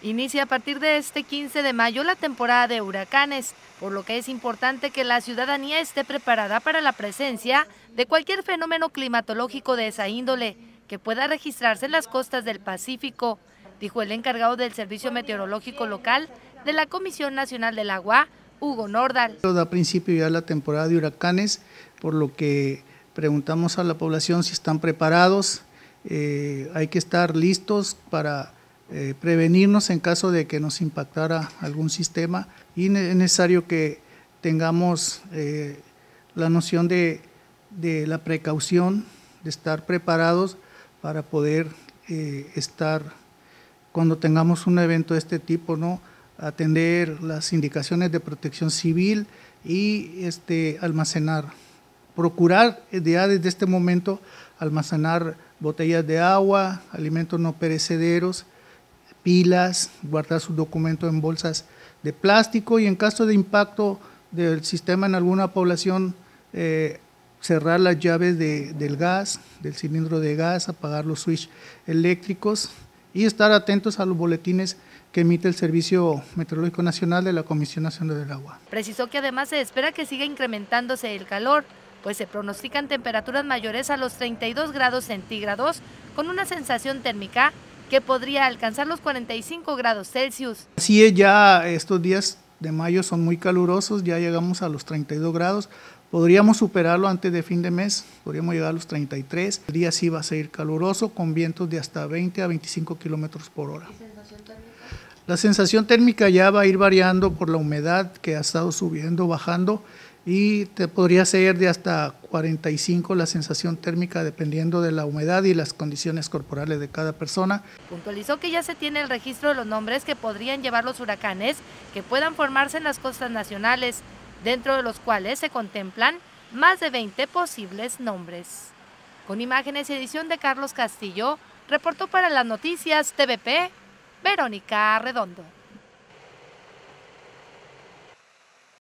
Inicia a partir de este 15 de mayo la temporada de huracanes, por lo que es importante que la ciudadanía esté preparada para la presencia de cualquier fenómeno climatológico de esa índole que pueda registrarse en las costas del Pacífico, dijo el encargado del Servicio Meteorológico Local de la Comisión Nacional del Agua, Hugo Nordal. Da principio ya la temporada de huracanes, por lo que preguntamos a la población si están preparados, eh, hay que estar listos para eh, prevenirnos en caso de que nos impactara algún sistema y es necesario que tengamos eh, la noción de, la precaución, de estar preparados para poder eh, estar cuando tengamos un evento de este tipo, ¿no? atender las indicaciones de protección civil y este, almacenar, procurar ya desde este momento almacenar botellas de agua, alimentos no perecederos, pilas, guardar su documento en bolsas de plástico y en caso de impacto del sistema en alguna población, eh, cerrar las llaves del gas, del cilindro de gas, apagar los switches eléctricos y estar atentos a los boletines que emite el Servicio Meteorológico Nacional de la Comisión Nacional del Agua. Precisó que además se espera que siga incrementándose el calor, pues se pronostican temperaturas mayores a los 32 grados centígrados con una sensación térmica que podría alcanzar los 45 grados Celsius. Es, ya estos días de mayo son muy calurosos, ya llegamos a los 32 grados. Podríamos superarlo antes de fin de mes, podríamos llegar a los 33. El día sí va a seguir caluroso con vientos de hasta 20 a 25 kilómetros por hora. La sensación térmica ya va a ir variando por la humedad que ha estado subiendo, bajando y te podría ser de hasta 45 la sensación térmica dependiendo de la humedad y las condiciones corporales de cada persona. Puntualizó que ya se tiene el registro de los nombres que podrían llevar los huracanes que puedan formarse en las costas nacionales, dentro de los cuales se contemplan más de 20 posibles nombres. Con imágenes y edición de Carlos Castillo, reportó para las noticias TVP Verónica Redondo.